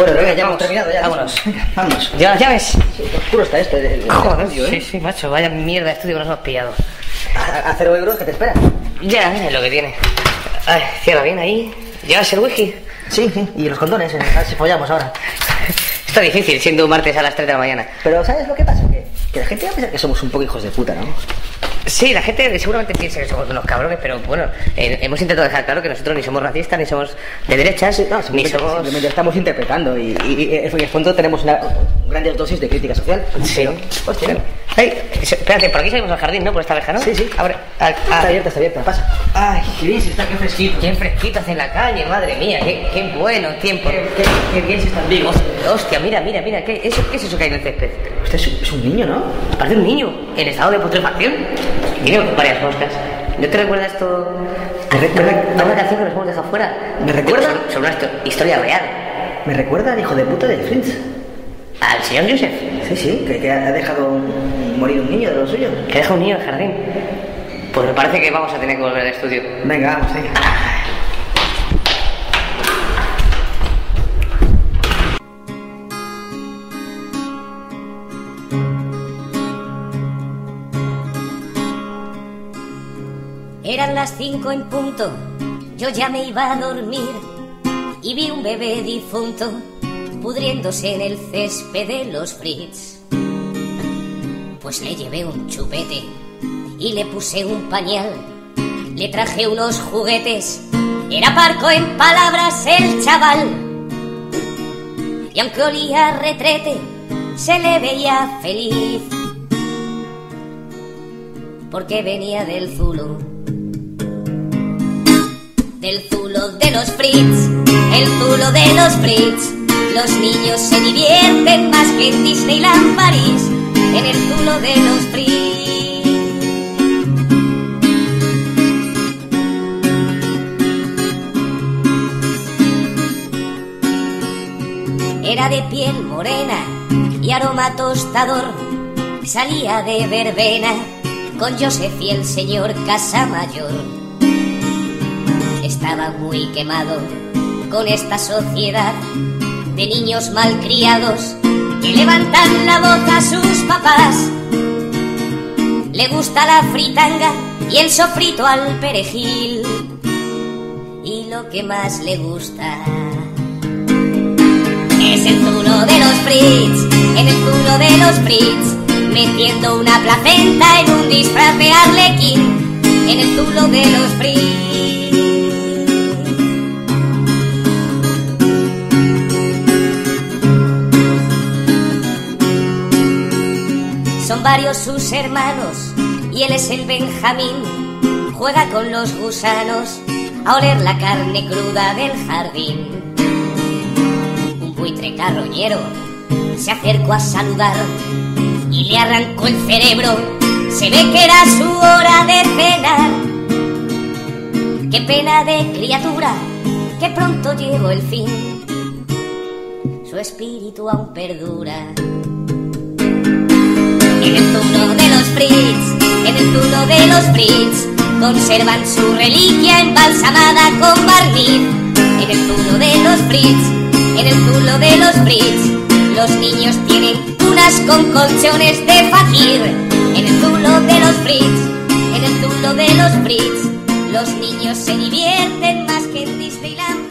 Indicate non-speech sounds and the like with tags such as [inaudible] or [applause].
Bueno, venga, ya hemos terminado. Ya, Vámonos. Vámonos. ¿Lleva las llaves? Sí, qué oscuro está esto. El, el Joder, estudio, sí, ¿eh? sí, macho, vaya mierda de estudio que nos hemos pillado. A, a cero euros que te esperan. Ya, es lo que tiene. Ay, cierra bien ahí. ¿Llevas el whisky? Sí, sí. Y los condones, eh, a ver si follamos ahora. [laughs] Está difícil siendo un martes a las 3 de la mañana. Pero ¿sabes lo que pasa? Que, que la gente va a pensar que somos un poco hijos de puta, ¿no? Sí, la gente seguramente piensa que somos unos cabrones, pero bueno, eh, hemos intentado dejar claro que nosotros ni somos racistas, ni somos de derechas, No, ni somos... simplemente estamos interpretando y, y- y en el fondo tenemos una grandes dosis de crítica social. Sí. Pero, hostia, Ay, espérate, por aquí salimos al jardín, ¿no? Por esta verja, ¿no? Sí, sí. Abre. al- está ah. abierta, está abierta, pasa. Ay, qué bien se está, qué fresquito. Qué fresquito hace en la calle, madre mía, qué, qué bueno tiempo. Qué, qué bien se está en Vigo. Hostia, mira, mira, mira, ¿qué, eso, ¿qué es eso que hay en el césped? Usted es, es un niño, ¿no? Parece un niño, en estado de putrefacción. Tiene varias moscas. ¿No te recuerda esto? Me re- me re- a una canción que nos hemos dejado fuera. ¿Me recuerda? Sobre, sobre una histo- historia real. Me recuerda al hijo de puta de Flint. Al señor Joseph, Sí, sí, que, que ha dejado morir un niño de los suyos. que deja un niño en el jardín. Pues me parece que vamos a tener que volver al estudio. Venga, vamos. Eran las cinco en punto, yo ya me iba a dormir y vi un bebé difunto pudriéndose en el césped de los Fritz. Pues le llevé un chupete y le puse un pañal, le traje unos juguetes, era parco en palabras el chaval. Y aunque olía retrete, se le veía feliz porque venía del Zulo. Del Zulo de los Fritz, el Zulo de los Fritz. Los niños se divierten más que en Disneyland París, en el Zulo de los Fritz. Era de piel morena y aroma tostador, salía de verbena con Joseph y el señor Casamayor. Estaba muy quemado con esta sociedad de niños malcriados que levantan la voz a sus papás. Le gusta la fritanga y el sofrito al perejil. Y lo que más le gusta es el zulo de los Fritz, en el zulo de los Fritz, metiendo una placenta en un disfraz de arlequín, en el zulo de los Fritz. Son varios sus hermanos y él es el Benjamín. Juega con los gusanos a oler la carne cruda del jardín. Buitre carroñero se acercó a saludar y le arrancó el cerebro. Se ve que era su hora de cenar. Qué pena de criatura que pronto llegó el fin. Su espíritu aún perdura. En el zulo de los Fritz, en el zulo de los Fritz, conservan su reliquia embalsamada con barniz. En el zulo de los Fritz, en el zulo de los Fritz, los niños tienen cunas con colchones de fakir. En el zulo de los Fritz, en el zulo de los Fritz, los niños se divierten más que en Disneyland